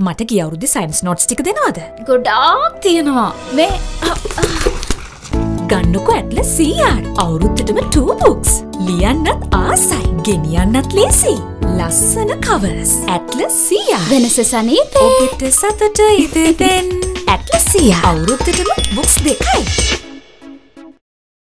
මට ගිය අවුරුද්දේ සයින්ස් නෝට්ස් ටික දෙනවද? ගොඩාක් තියෙනවා මේ ගන්නකො ඇට්ලස් සීයාර් අවුරුද්දටම 2 බුක්ස්. ලියන්නත් ආසයි, ගෙනියන්නත් ලේසි. ලස්සන කවර්ස්. ඇට්ලස් සීයාර්. වෙනස සනීපේ ඔබට සතුට ඉදදෙන් ඇට්ලස් සීයාර්. අවුරුද්දටම බුක්ස් දෙකයි.